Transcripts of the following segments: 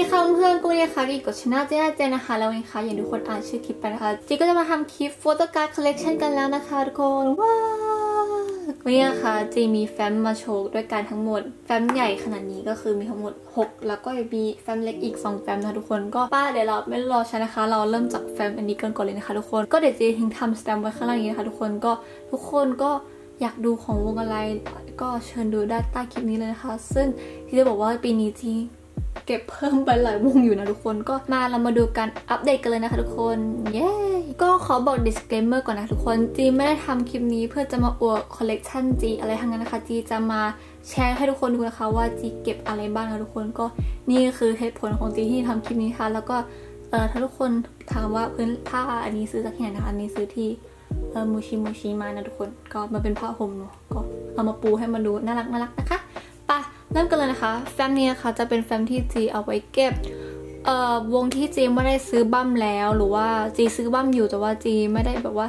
ดีค่ะเพื่อนกูเนี่ยค่ะดีกดช anel เจ๊เจนะคะ แล้ววันนี้ค่ะอย่างทุกคนอ่านชื่อคลิปไปนะคะจีก็จะมาทำคลิป photocard collection กันแล้วนะคะทุกคนว้าววันนี้นะคะจีมีแฟ้มมาโชว์ด้วยกันทั้งหมด แฟ้มใหญ่ขนาดนี้ก็คือมีทั้งหมด 6 แล้วก็มีแฟ้มเล็กอีก 2 แฟ้มนะทุกคนก็ป้าเดี๋ยวเราไม่รอช้านะคะ เราเริ่มจากแฟ้มอันนี้กันก่อนเลยนะคะทุกคนก็เดี๋ยวจีทิ้ง timestamp ไว้ข้างล่างนี้นะคะทุกคนก็ทุกคนก็อยากดูของวงอะไรก็เชิญดูได้ใต้คลิปนี้เลยนะคะ ซึ่งที่จะบอกว่าปีนี้จี เก็บเพิ่มไปหลายวงอยู่นะทุกคนก็มาเรามาดูกันอัปเดตกันเลยนะคะทุกคน เย้ ก็ขอบอก disclaimer ก่อนนะทุกคนจีไม่ได้ทำคลิปนี้เพื่อจะมาอวดคอลเลกชันจีอะไรทั้งนั้นนะคะจีจะมาแชร์ให้ทุกคนดูนะคะว่าจีเก็บอะไรบ้างนะทุกคนก็นี่คือเหตุผลของจีที่ทำคลิปนี้ค่ะ แล้วก็เออถ้าทุกคนถามว่าพื้นผ้าอันนี้ซื้อจากที่ไหนนะคะอันนี้ซื้อที่เออมูชิมูชิมานะทุกคนก็มันเป็นผ้าห่มเนาะก็เอามาปูให้มันดูน่ารักน่ารักนะคะ เริ่มกันเลยนะคะ แฟ้มนี้นะคะจะเป็นแฟ้มที่จีเอาไว้เก็บเอ่อวงที่จีไม่ได้ซื้อบั้มแล้ว หรือว่าจีซื้อบั้มอยู่แต่ว่าจีไม่ได้แบบว่า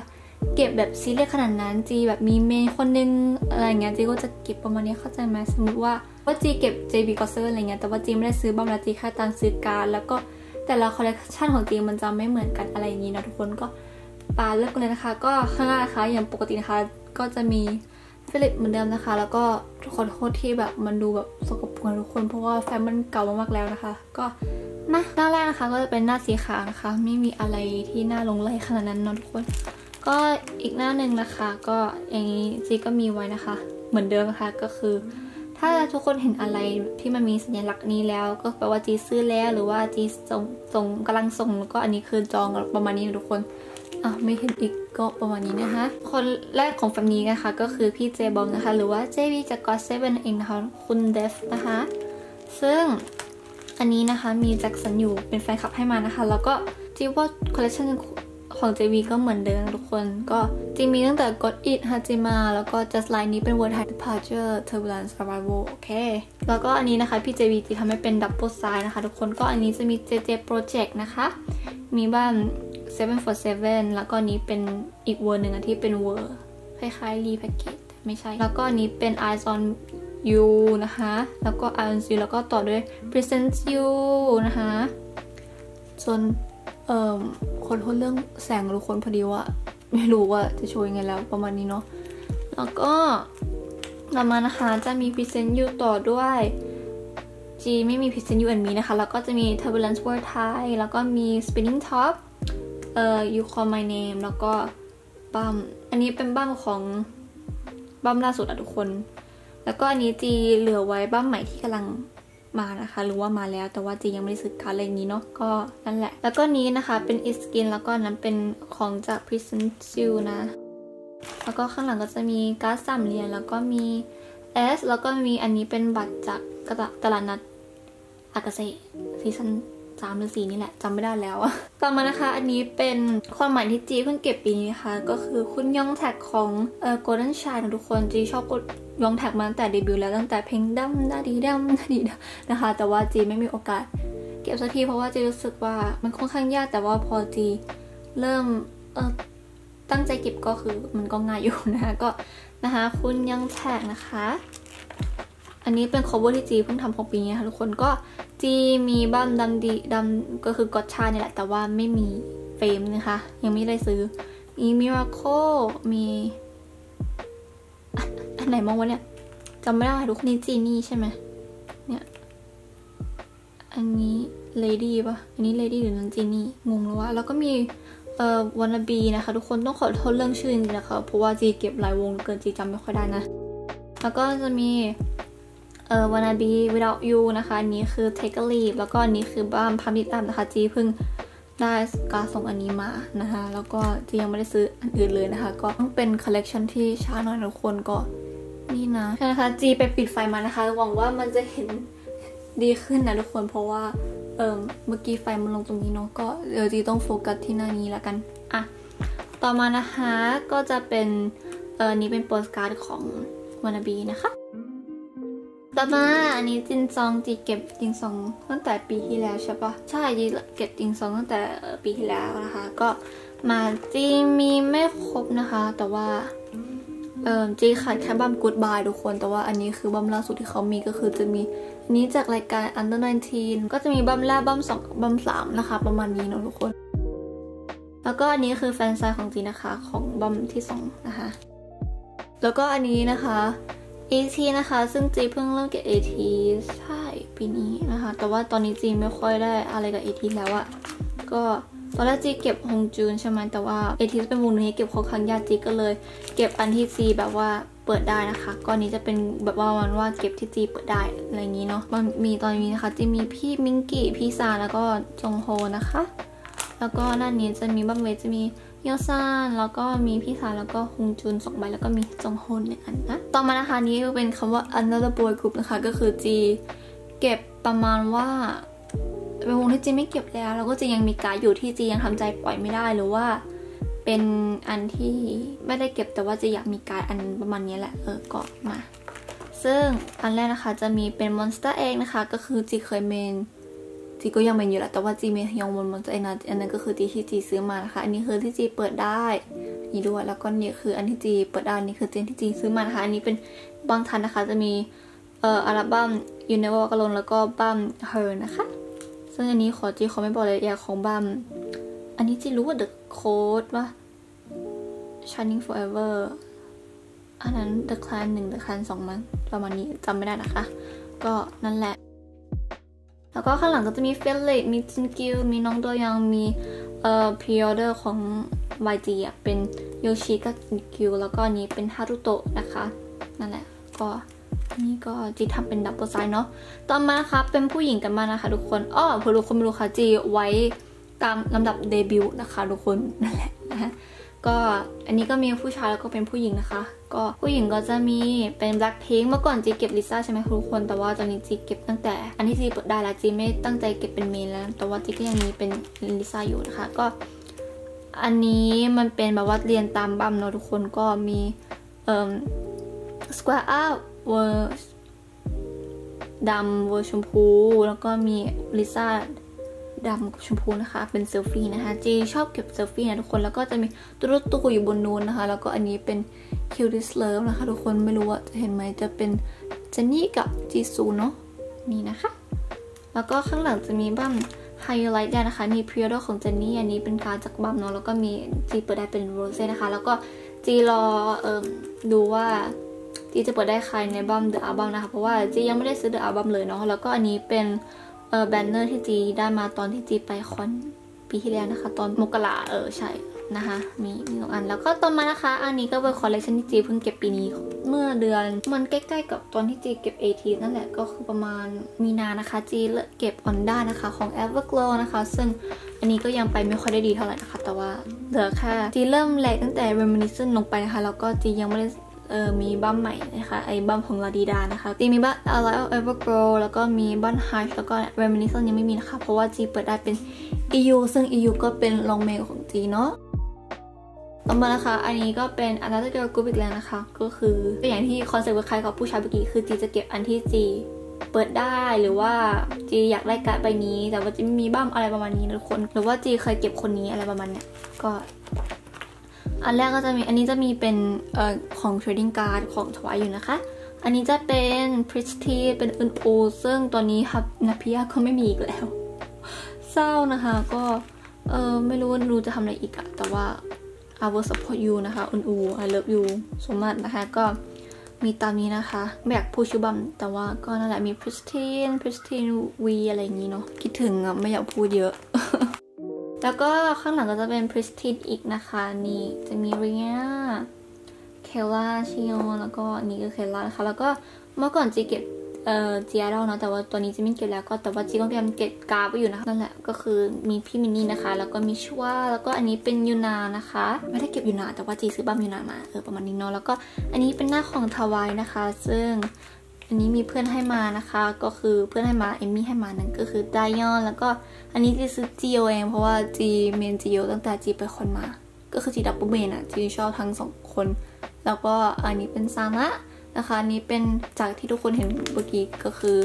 เก็บแบบซีเรียสขนาดนั้นจีแบบมีเมนคนนึงอะไรเงี้ยจีก็จะเก็บประมาณนี้เข้าใจไหมสมมติว่าว่าจีเก็บ JB g o s s e r อะไรเงี้ยแต่ว่าจีไม่ได้ซื้อบั้มแล้วจีแค่ตามซื้อการแล้วก็แต่ละคอลเลคชันของจีมันจะไม่เหมือนกันอะไรอย่างนี้นะทุกคนก็ปาเริ่มกันเลยนะคะ ก็ข้างหน้านะคะอย่างปกตินะคะก็จะมี ฟิลิปเหมือนเดิมนะคะ แล้วก็ขอโทษที่แบบมันดูแบบสกปรกนะทุกคนเพราะว่าแฟ้มมันเก่ามากๆแล้วนะคะ ก็นะหน้าแรกนะคะก็จะเป็นหน้าสีขาวนะคะ ไม่มีอะไรที่น่าหลงใหลขนาดนั้นเนาะทุกคน ก็อีกหน้าหนึ่งนะคะ ก็อย่างนี้จีก็มีไว้นะคะ เหมือนเดิมนะคะก็คือ ถ้าทุกคนเห็นอะไรที่มันมีสัญลักษณ์นี้แล้ว ก็แปลว่าจีซื้อแล้วหรือว่าจีส่งส่งกำลังส่งแล้วก็อันนี้คือจองประมาณนี้นะทุกคน อะไม่เห็นอีกก็ประมาณนี้นะคะ คนแรกของแฟ้มนี้นะคะก็คือพี่แจบอมนะคะ หรือว่าเจวีจากก็เซเว่นเองนะคะคุณเดฟนะคะ ซึ่งอันนี้นะคะมีแจ็คสันอยู่เป็นแฟนคลับให้มานะคะ แล้วก็จีว่าคอลเลคชันของ JV ก็เหมือนเดิมทุกคนก็จีมีตั้งแต่ Got It Hajima แล้วก็ Just Right นี้เป็น World High Departure Turbulence Arrival โอเค แล้วก็อันนี้นะคะ พี่ JB จีทำให้เป็น Double Side นะคะ ทุกคนก็อันนี้จะมี JJ Project นะคะ มีบั้ม 7 for 7 แล้วก็นี้เป็นอีกเวอร์หนึ่งที่เป็นเวอร์คล้ายๆ repackage ไม่ใช่ แล้วก็นี้เป็น Eyes on You นะคะ แล้วก็ Eyes on You แล้วก็ต่อด้วย Present You นะคะส่วนเอ่อขอโทษเรื่องแสงทุกคนพอดีว่า ไม่รู้ว่าจะโชว์ยังไงแล้วประมาณนี้เนาะแล้วก็ต่อมานะคะจะมี Present You ต่อด้วย G ไม่มี Present You and Me นะคะ แล้วก็จะมี Turbulence World Thai แล้วก็มี Spinning Top เอ่อ You Call My Name แล้วก็บัมอันนี้เป็นบัมของบัมล่าสุดอะทุกคน แล้วก็อันนี้จีเหลือไว้บัมใหม่ที่กำลังมานะคะ หรือว่ามาแล้วแต่ว่าจียังไม่ได้ซื้อการอะไรนี้เนาะก็นั่นแหละ แล้วก็นี้นะคะเป็น i s k i n แล้วก็นั้นเป็นของจาก Prison s i l นะ แล้วก็ข้างหลังก็จะมีการ์ดสามเหรียญแล้วก็มี S แล้วก็มีอันนี้เป็นบัตรจากตลาดนัดอากาเซซีซั่น สามหรือสี่นี่แหละจำไม่ได้แล้วอะต่อมานะคะ อันนี้เป็นความหมายที่จีเพิ่งเก็บปีนี้นะคะ ก็คือคุณยองแท็กของเอ่อ Golden Child ทุกคนจีชอบกดยองแท็กมาตั้งแต่เดบิวต์แล้วตั้งแต่เพลงดั้มดาดีดั้มดาดีดั้มนะคะ แต่ว่าจีไม่มีโอกาส เก็บสักทีเพราะว่าจีรู้สึกว่ามันค่อนข้างยากแต่ว่าพอจีเริ่มเออตั้งใจเก็บก็คือมันก็ง่ายอยู่นะคะก็นะคะ คุณยังแท็กนะคะ อันนี้เป็น cover ที่จีเพิ่งทำของปีนี้ค่ะทุกคนก็จีมีบัมดำดีดำก็คือกอตชาเนี่ยแหละแต่ว่าไม่มีเฟรมนะคะ ยังไม่ได้ซื้อมีมิราโคมีอันไหนมองวะเนี่ยจำไม่ได้ทุกคนนี่จีนี่ใช่ไหมเนี่ยอันนี้เลดี้ปะอันนี้เลดี้หรือนันจีนี่งงแล้วว่าแล้วก็มีเอ่อวานาบีนะคะ ทุกคนต้องขอโทษเรื่องชื่อจริงนะคะ เพราะว่าจีเก็บหลายวงเกินจีจำไม่ค่อยได้นะ แล้วก็จะมี เอ่อ wanna be without you นะคะ อันนี้คือ take a leap แล้วก็อันนี้คือบ้ามพัมดิตัมนะคะ จีเพิ่งได้การส่งอันนี้มานะคะ แล้วก็จียังไม่ได้ซื้ออันอื่นเลยนะคะ ก็ต้องเป็นคอลเลกชันที่ช้าหน่อยทุกคนก็นี่นะนะคะ จีไปปิดไฟมานะคะ หวังว่ามันจะเห็นดีขึ้นนะทุกคน เพราะว่า เออเมื่อกี้ไฟมันลงตรงนี้เนาะ ก็เดี๋ยวจีต้องโฟกัสที่หน้านี้แล้วกัน อะ ต่อมานะคะ ก็จะเป็น เออนี้เป็นโปสการ์ดของวานาบีนะคะ ต่อมาอันนี้จินซองจีเก็บจินซองตั้งแต่ปีที่แล้วใช่ปะใช่จีเก็บจินซองตั้งแต่ปีที่แล้วนะคะ ก็มาจีมีไม่ครบนะคะ แต่ว่าเออจีขาดแค่บัมกูดบายทุกคน แต่ว่าอันนี้คือบัมล่าสุดที่เขามีก็คือจะมีอันนี้จากรายการ Under 19 ก็จะมีบัมแรกบัมสองบัมสามนะคะ ประมาณนี้เนาะทุกคน แล้วก็อันนี้คือแฟนไซน์ของจีนะคะของบัมที่สองนะคะ แล้วก็อันนี้นะคะ AT นะคะ ซึ่งจีเพิ่งเริ่มเก็บ AT ใช่ปีนี้นะคะ แต่ว่าตอนนี้จีไม่ค่อยได้อะไรกับ AT แล้วอะก็ตอนแรกจีเก็บฮงจูนใช่ไหมแต่ว่า AT เป็นวงนี้เก็บค่อนข้งยากจีก็เลย เก็บอันที่จีแบบว่าเปิดได้นะคะก้อนนี้จะเป็นแบบว่าวันว่าเก็บที่จีเปิดได้อะไรอย่างนี้เนาะมันมีตอนนี้นะคะจะมีพี่มิงกี้พี่ซาแล้วก็จงโฮนะคะ แล้วก็ด้านนี้จะมีบัมเวจะมี โยซานแล้วก็มีพี่สาแล้วก็ฮงจุนสองใบแล้วก็มีจงฮนหนึ่งอันนะ ต่อมานะคะนี้เป็นคำว่า another boy group นะคะ ก็คือจีเก็บประมาณว่าเป็นวงที่จีไม่เก็บแล้ว แล้วก็จียังมีการอยู่ที่จียังทำใจปล่อยไม่ได้หรือว่า เป็นอันที่ไม่ได้เก็บแต่ว่าจีอยากมีการอันประมาณนี้แหละเออก็มา ซึ่งอันแรกนะคะจะมีเป็น monster egg นะคะ ก็คือจีเคยเมน จีก็ยังเป็นอยู่แหละแต่ว่าจีเมยังวนมันตัวเองนะอันนั้นก็คือจีที่จีซื้อมานะคะ อันนี้คือที่จีเปิดได้นี่ด้วยแล้วก็นี่คืออันที่จีเปิดได้นี่คือเจนที่จีซื้อมานะคะอันนี้เป็นบังทันนะคะจะมีเอ่ออัลบั้ม You Never Walk Alone แล้วก็บั้ม Her นะคะซึ่งอันนี้ขอจีขอไม่บอกเลยอยากของบั้มอันนี้จีรู้ว่า The Code ว่า Shine Forever อันนั้น The Clan หนึ่ง The Clan สองมั้งประมาณนี้จำไม่ได้นะคะ ก็นั่นแหละ แล้วก็ข้างหลังก็จะมีเฟลเลตมีจุนกยูมีน้องโดยัง มีเอ่อ pre-order ของ YG อะ เป็นโยชิกับกิวแล้วก็นี้เป็นฮารุโตะนะคะ นั่นแหละ ก็นี่ก็จีทำเป็น double side เนาะ ต่อมานะคะเป็นผู้หญิงกันมานะคะทุกคน อ้อเผื่อทุกคนไม่รู้ค่ะจีไว้ตามลำดับเดบิวต์นะคะทุกคน นั่นแหละนะ ก็อันนี้ก็มีผู้ชายแล้วก็เป็นผู้หญิงนะคะ ก็ผู้หญิงก็จะมีเป็น Blackpink เมื่อก่อนจีเก็บลิซ่าใช่ไหมทุกคน แต่ว่าตอนนี้จีเก็บตั้งแต่ อันที่จีเปิดได้แล้วจีไม่ตั้งใจเก็บเป็น main แล้ว แต่ว่าจีก็ยังมีเป็นลิซ่าอยู่นะคะ ก็ อันนี้มันเป็นแบบว่าเรียงตามบั้มเนาะทุกคนก็มีเอ่อ square up เวอร์ดำเวอร์ชมพู แล้วก็มีลิซ่า ดำกับชมพูนะคะ เป็นเซลฟี่นะคะจีชอบเก็บเซลฟี่นะทุกคนแล้วก็จะมีตุ๊ดตุ๊อยู่บนนู้นนะคะ แล้วก็อันนี้เป็น Kill This Love นะคะ ทุกคนไม่รู้ว่าจะเห็นไหมจะเป็นเจนนี่กับจีซูเนาะนี่นะคะ แล้วก็ข้างหลังจะมีบั้มไฮไลท์ได้นะคะมีพรีออเดอร์ของเจนนี่อันนี้เป็นการ์ดจากบั้มเนาะแล้วก็มีจีเปิดได้เป็นโรเซ่นะคะ แล้วก็จีรอเอ่อดูว่าจีจะเปิดได้ใครในบั้ม The Album นะคะ เพราะว่าจียังไม่ได้ซื้อ The Album เลยเนาะแล้วก็อันนี้เป็น เออแบนเนอร์ที่จีได้มาตอนที่จีไปคอนปีที่แล้วนะคะ ตอนมกราเออใช่นะคะ มีมีสองอันแล้วก็ต่อมานะคะ อันนี้ก็เป็นคอลเลคชันที่จีเพิ่งเก็บปีนี้เมื่อเดือนมันใกล้ๆกับตอนที่จีเก็บ AT นั่นแหละก็คือประมาณมีนานะคะ จีเก็บออนด้านะคะของ Everglow นะคะ ซึ่งอันนี้ก็ยังไปไม่ค่อยได้ดีเท่าไหร่นะคะ แต่ว่าเหลือแค่จีเริ่มแลกตั้งแต่ Reminiscence ลงไปนะคะ แล้วก็จียังไม่ได้ เออมีบัมใหม่นะคะไอ้บัมของลาดีดานะคะจีมีบัม Alive Evergrow แล้วก็มีบัม Hush แล้วก็ Reminiscence ยังไม่มีนะคะ เพราะว่าจีเปิดได้เป็น EU ซึ่ง EU ก็เป็นลองเมลของจีเนาะต่อมานะคะ อันนี้ก็เป็น Another Girl Group อีกแล้วนะคะ ก็คืออย่างที่คอนเซ็ปต์คล้ายกับผู้ชายเมื่อกี้คือจีจะเก็บอันที่จีเปิดได้หรือว่าจีอยากได้การ์ดใบนี้ แต่ว่าจีไม่มีบัมอะไรประมาณนี้ทุกคน หรือว่าจีเคยเก็บคนนี้อะไรประมาณเนี้ยก็ อันแรกก็จะมีอันนี้จะมีเป็นเอ่อของ trading card ของ TWICE อยู่นะคะ อันนี้จะเป็น p r i s t i เป็นอึนอูซึ่งตัวนี้ครับนาพิยาก็ไม่มีอีกแล้ว เศร้านะคะก็เออไม่รู้รู้จะทำอะไรอีกอะแต่ว่า I will support you นะคะอุนอู I love you so much นะคะก็มีตามนี้นะคะ ไม่อยากพูดชื่อบัมแต่ว่าก็นั่นแหละมี Pristine Pristine V อะไรอย่างนี้เนาะคิดถึงอะไม่อยากพูดเยอะ แล้วก็ข้างหลังก็จะเป็น Pristine อีกนะคะ นี่จะมีเรียเคล่าชิโอแล้วก็นี่ก็เคล่านะคะ แล้วก็เมื่อก่อนจีเก็บเอ่อจีอดอลเนาะแต่ว่าตัวนี้จีไม่เก็บแล้วก็แต่ว่าจีก็พยายามเก็บการ์ดไว้อยู่นะคะนั่นแหละก็คือมีพี่มินนี่นะคะ แล้วก็มีชัวแล้วก็อันนี้เป็นยูนานะคะ ไม่ได้เก็บยูนาแต่ว่าจีซื้อบัมยูนามาเออประมาณนี้เนาะแล้วก็อันนี้เป็นหน้าของ TWICE นะคะ ซึ่ง อันนี้มีเพื่อนให้มานะคะ ก็คือเพื่อนให้มาเอมมี่ให้มานั่นก็คือไดยอนแล้วก็อันนี้จีซื้อจีโอเองเพราะว่าจีเมนจีโอตั้งแต่จีไปคอนมา ก็คือจี double เมนอะจีชอบทั้งสองคน แล้วก็อันนี้เป็นซานะนะคะอันนี้เป็นจากที่ทุกคนเห็นเมื่อกี้ก็คือ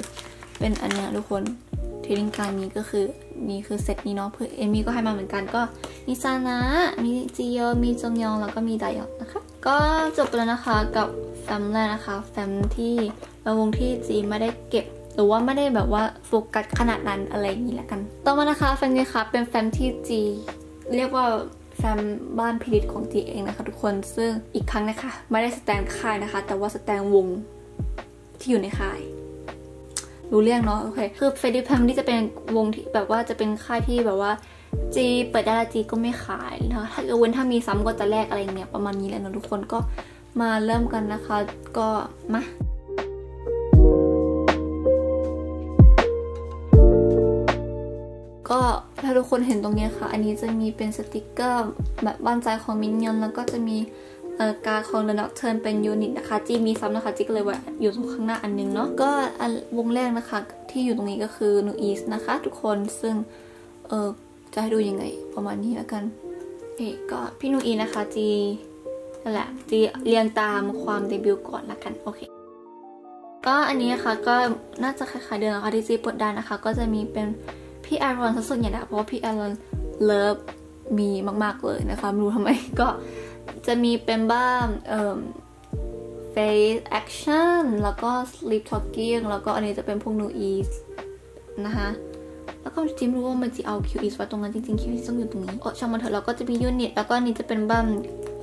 เป็นอันเนี้ยทุกคนเทรนการนี้ก็คือนี่คือเซตนี้เนาะเพื่อเอมี่ก็ให้มาเหมือนกันก็มีซานะมีจีโอมีจงยองแล้วก็มีไดยอนนะคะ ก็จบไปแล้วนะคะกับ แฟมแรกนะคะแฟมที่วงที่จีไม่ได้เก็บหรือว่าไม่ได้แบบว่าโฟกัสขนาดนั้นอะไรอย่างนี้แล้วกัน ต่อมานะคะแฟมนี้ค่ะเป็นแฟมที่จีเรียกว่าแฟมบ้านพิริตของจีเองนะคะ ทุกคนซึ่งอีกครั้งนะคะ ไม่ได้สแตนค่ายนะคะ แต่ว่าสแตนวงที่อยู่ในค่ายรู้เรื่องเนาะโอเคคือเฟดิแพมที่จะเป็นวงที่แบบว่าจะเป็นค่ายที่แบบว่าจีเปิดได้จีก็ไม่ขายนะถ้าเกิดเว้นถ้ามีซ้ำก็จะแลกอะไรเงี้ยประมาณนี้แหละนะทุกคนก็ มาเริ่มกันนะคะ ก็มาก็ถ้าทุกคนเห็นตรงนี้ค่ะ อันนี้จะมีเป็นสติกเกอร์แบบบ้านใจของมินยอนแล้วก็จะมีเอ่อการ์ดของ The Nocturne เป็น unit นะคะจีมีซ้ำนะคะจีก็เลยว่าอยู่ตรงข้างหน้าอันนึงเนาะก็อันวงแรกนะคะ ที่อยู่ตรงนี้ก็คือ NU'EST นะคะ ทุกคนซึ่งเออจะให้ดูยังไงประมาณนี้แล้วกันเอก็พี่นูอีนะคะจี นั่นแหละจีเรียงตามความเดบิวต์ก่อนละกันโอเคก็อันนี้นะคะก็น่าจะคล้ายๆเดิมนะคะที่จีปิดด้นนะคะ ก็จะมีเป็นพี่แอรอนซะส่วนใหญ่นะเพราะว่าพี่แอรอนเลิฟมีมากๆเลยนะคะไม่รู้ทำไมก็จะมีเป็นบ้างเอ่อ face action แล้วก็ sleep talking แล้วก็อันนี้จะเป็นพวก new ease นะคะแล้วก็จริงรู้ว่ามันจะเอา QE ไว้ตรงนั้นจริงๆ QE ต้องอยู่ตรงนี้โอ้ช่างมันเถอะเราก็จะมี unit แล้วก็อันนี้จะเป็นบ้าง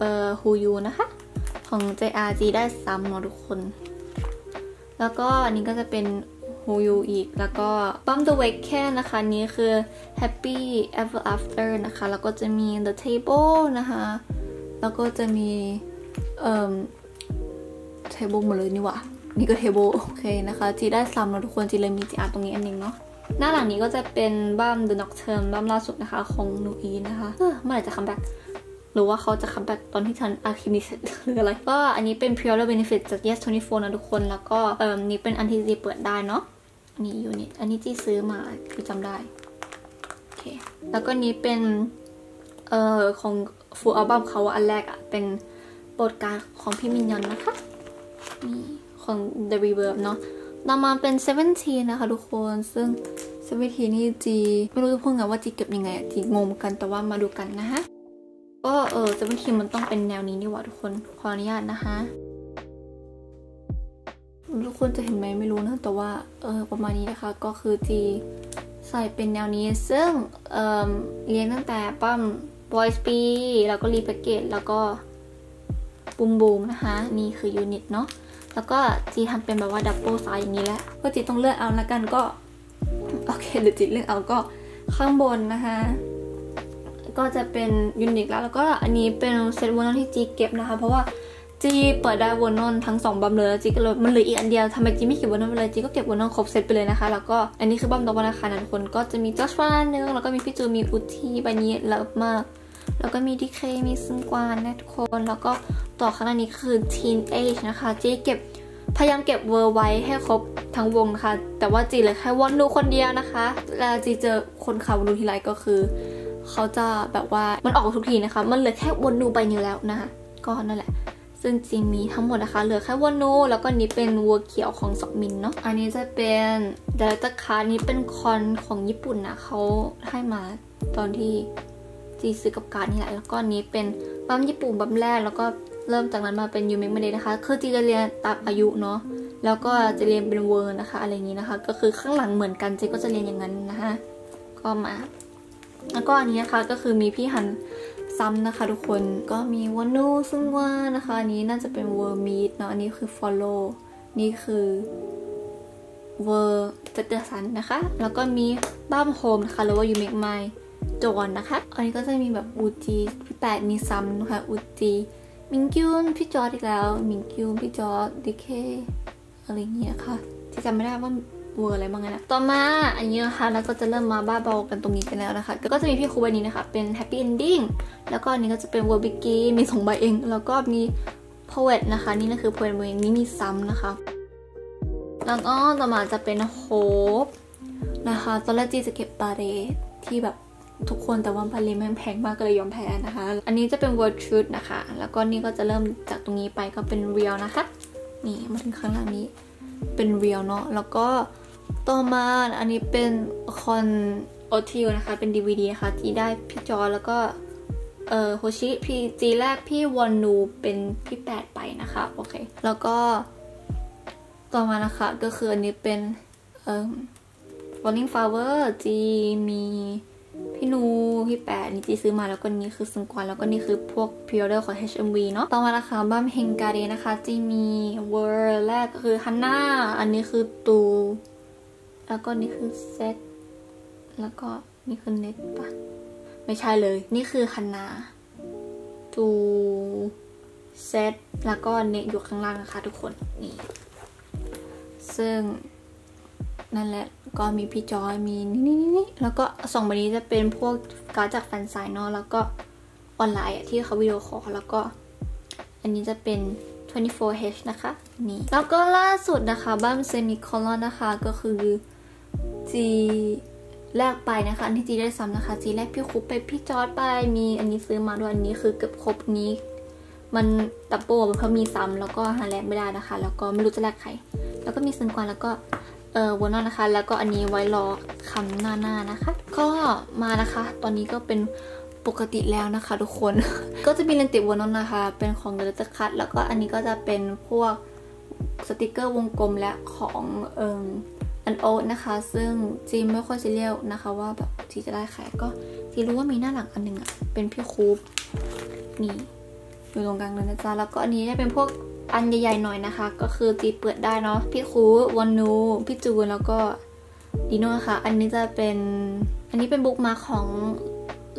เอ่อ who you นะคะ ของ JRG ได้ซ้ำเนาะทุกคน แล้วก็อันนี้ก็จะเป็น Who, You อีก แล้วก็ Bump the Wake แค่นะคะ นี้คือ Happy Ever After นะคะ แล้วก็จะมี The Table นะคะ แล้วก็จะมี เอ่อ Table หมดเลยนี่หว่านี่ก็ Table โอเคนะคะ จีได้ซ้ำเนาะทุกคน จีเลยมี JR ตรงนี้อันหนึงเนาะหน้าหลังนี้ก็จะเป็นบ้าม The Nocturne บ้ามล่าสุดนะคะ ของนูอีนะคะเออเมื่อไหร่จะ comeback หรือว่าเขาจะ comeback ตอนที่ฉันอาคิมิเสร็จหรืออะไร ก็อันนี้เป็น Pre-order benefit จาก Yes 24นะทุกคน แล้วก็เอ่อนี้เป็นอันที่จีเปิดได้เนาะนนี้ unit อันนี้จีซื้อมาคือจำได้ โอเค แล้วก็นี้เป็น เอ่อ ของ full album เขาอันแรกอะเป็น postcard ของพี่มินยอนนะคะ นี่ของ Re:BIRTH เนาะต่อมาเป็น 17 นะคะทุกคน ซึ่ง 17 นี่จี ไม่รู้จะพูดไงว่าจีเก็บยังไงจีงงกันแต่ว่ามาดูกันนะฮะ ก็เออ17มันต้องเป็นแนวนี้นี่หว่าทุกคน ขออนุญาตนะคะ ทุกคนจะเห็นไหมไม่รู้นะ แต่ว่าเออประมาณนี้นะคะ ก็คือจีใส่เป็นแนวนี้ ซึ่งเออเรียนตั้งแต่ปั้ม Boys B แล้วก็รีแพคเกจแล้วก็บูมบูมนะคะ นี่คือ unit เนาะแล้วก็จีทำเป็นแบบว่า double side อย่างนี้แหละก็จีต้องเลือกเอาละกันก็ โอเคเดี๋ยวจีเลือกเอาก็ข้างบนนะคะ ก็จะเป็น unit แล้ว แล้วก็อันนี้เป็นเซตวนอนที่จีเก็บนะคะ เพราะว่าจีเปิดได้วนอนทั้งสองบัมเลยจีก็เลยมันเหลืออีกอันเดียวทำไมจีไม่เก็บวนอนไปเลยจีก็เก็บวนอนครบเซตไปเลยนะคะ แล้วก็อันนี้คือบัมตะวันนะคะนันคนก็จะมีจอชวานนึงแล้วก็มีพี่จูมีอุทีใบนี้ love มากแล้วก็มีดีเคมีซึงกวานนะทุกคน แล้วก็ต่อข้างหน้านี้คือ Teen Age นะคะจีเก็บพยายามเก็บเวอร์ไว้ให้ครบทั้งวงนะคะ แต่ว่าจีเลือแค่วันนูคนเดียวนะคะแล้วจีเจอคนข่าววันนูทีไรก็คือ เขาจะแบบว่ามันออกทุกทีนะคะ มันเหลือแค่วนนูใบนี้แล้วนะคะก็นั่นแหละ ซึ่งจีมีทั้งหมดนะคะ เหลือแค่วนนูแล้วก็นี้เป็นวัวเขียวของสองมินเนาะอันนี้จะเป็นเดลต้าคาร์นี้เป็นคอนของญี่ปุ่นนะเขาให้มาตอนที่จีซื้อกับการดนี่แหละแล้วก็นี้เป็นบัมญี่ปุ่นบัมแรกแล้วก็เริ่มจากนั้นมาเป็น You Make My Day นะคะ คือจีจะเรียงตามอายุเนาะ แล้วก็จะเรียงเป็นเวอร์นะคะ อะไรอย่างนี้นะคะ ก็คือข้างหลังเหมือนกันจีก็จะเรียงอย่างนั้นนะคะ ก็มา แล้วก็อันนี้นะคะก็คือมีพี่หันซ้ำนะคะทุกคนก็มีวานูซึ่งว่านะคะอันนี้น่าจะเป็นเวอร์มีดเนาะอันนี้คือ Follow นี่คือเวอร์ Set the Sun นะคะ แล้วก็มีบั้ม Home นะคะหรือว่า You Made Myจอนนะคะ อันนี้ก็จะมีแบบอูจีพี่แปดมีซ้ำนะคะอูจีมิงกิวนพี่จอร์ดอีกแล้ว มิงกิวนพี่จอร์ดดีเคอะไรเงี้ยค่ะที่จำไม่ได้ว่า เวอร์อะไรบ้างนะต่อมาอันนี้นะคะแล้วก็จะเริ่มมาบ้าบอกันตรงนี้กันแล้วนะคะ ก็จะมีพี่ครูใบนี้นะคะ เป็น Happy Ending แล้วก็อันนี้ก็จะเป็น w o r d b i g i มีสองใบเอง แล้วก็มี Poet นะคะ นี่ก็คือ Poet เองนี่มีซ้ำนะคะแล้วก็ต่อมาจะเป็น Hope นะคะ ตอนแรกจีจะเก็บบาเรที่แบบทุกคนแต่ว่าพาเลม่งแพงมากก็เลยยอมแพ้นะคะ อันนี้จะเป็น word truth นะคะ แล้วก็นี่ก็จะเริ่มจากตรงนี้ไปก็เป็น real นะคะ นี่มาถึงข้างหลังนี้เป็น real เนาะ แล้วก็ ต่อมาอันนี้เป็น con o t i l นะคะ เป็น DVD นะคะ ที่ได้พี่จอแล้วก็เอ่อโฮชิพีจีแรกพี่วอนนูเป็นพี่แปดไปนะคะ โอเค แล้วก็ต่อมานะคะก็คืออันนี้เป็นเอ่อ Fallin' Flower จีมีพี่นูพี่แปดนี่จีซื้อมาแล้วก็นี้คือซึงกวนแล้วก็นี่คือพวกพรีออเดอร์ของ HMV เนาะต่อมานะคะบั้ม Heng:garæ นะคะจีมีเวอร์แรกก็คือฮันน่าอันนี้คือตู แล้วก็นี่คือเซตแล้วก็นี่คือเน็ตปะไม่ใช่เลย นี่คือฮันนาตูเซตแล้วก็เน็ตอยู่ข้างล่างนะคะทุกคนนี่ซึ่งนั่นแหละก็มีพี่จอยมีนี่นี่นี่แล้วก็สองใบนี้จะเป็นพวกการ์ดจาก fansign เนาะแล้วก็ออนไลน์อะที่เขาวิดีโอคอลแล้วก็ อันนี้จะเป็น 24H นะคะ นี่ แล้วก็ล่าสุดนะคะ บั้ม Semicolon นะคะก็คือ จีแรกไปนะคะ อันที่จีได้ซ้ำนะคะ จีแรกพี่คุปไปพี่จอร์ดไป มีอันนี้ซื้อมาด้วยอันนี้คือเกือบครบนี้ มันดับเบิลเพราะมีซ้ำแล้วก็หาแลกไม่ได้นะคะ แล้วก็ไม่รู้จะแลกใคร แล้วก็มีซึงกวนแล้วก็เออวนอนนะคะ แล้วก็อันนี้ไว้รอคำหน้าหน้านะคะ ก็มานะคะ ตอนนี้ก็เป็นปกติแล้วนะคะทุกคน ก็จะมีเลนติวนอนนะคะ เป็นของเดลต้าคัตแล้วก็อันนี้ก็จะเป็นพวกสติกเกอร์วงกลมและของเอิง อันโอ๊ตนะคะ ซึ่งจีไม่ค่อยซีเรียลนะคะ ว่าแบบจีจะได้ใครก็จีรู้ว่ามีหน้าหลังอันหนึ่งอะเป็นพี่คูปนี่อยู่ตรงกลางเลยนะจ๊ะแล้วก็อันนี้จะเป็นพวกอันใหญ่ๆหน่อยนะคะ ก็คือจีเปิดได้เนาะพี่คูวอนนูพี่จูนแล้วก็ดีโน่ค่ะ อันนี้จะเป็นอันนี้เป็น bookmark ของ